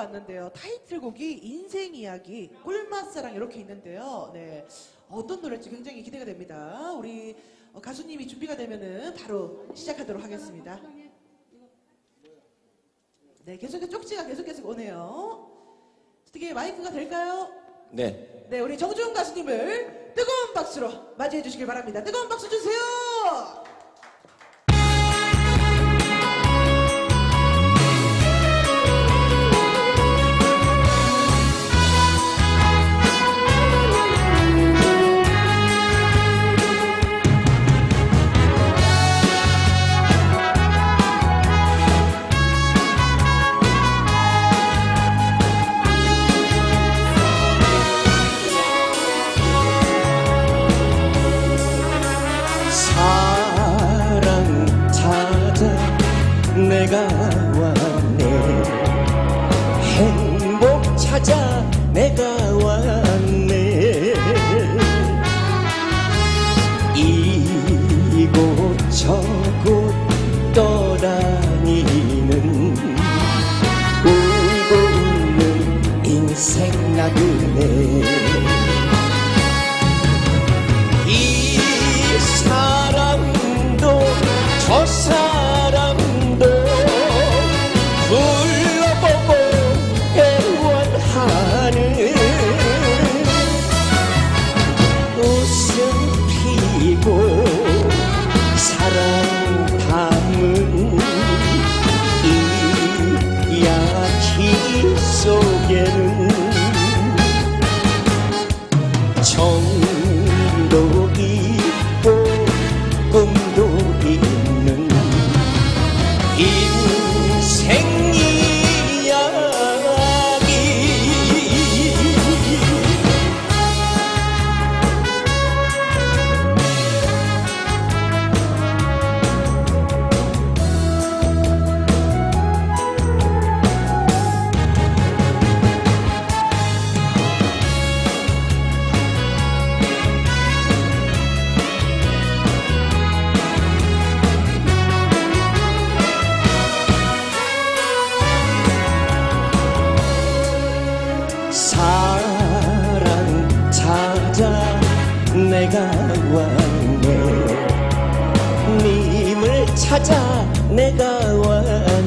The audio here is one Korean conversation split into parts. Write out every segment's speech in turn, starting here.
왔는데요. 타이틀곡이 인생 이야기, 꿀맛사랑 이렇게 있는데요. 네. 어떤 노래일지 굉장히 기대가 됩니다. 우리 어, 가수님이 준비가 되면은 바로 시작하도록 하겠습니다. 네, 계속해서 쪽지가 계속해서 오네요. 어떻게 마이크가 될까요? 네. 네, 우리 정주훈 가수님을 뜨거운 박수로 맞이해 주시길 바랍니다. 뜨거운 박수 주세요! 정 내가 왔네. 님을 찾아 내가 왔네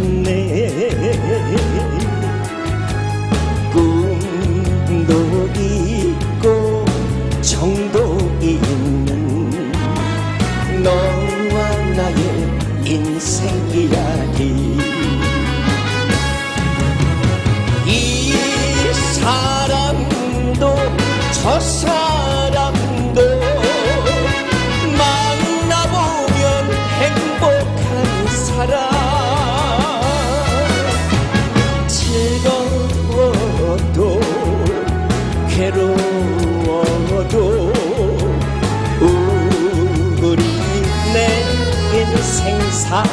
생사.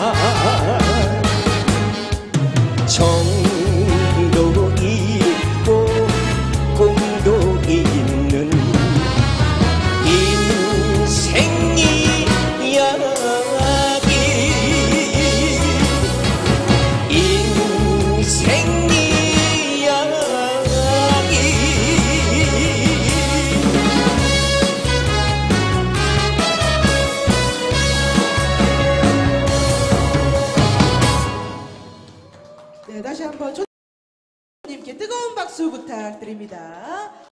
정도 네, 다시 한번 초님께 뜨거운 박수 부탁드립니다.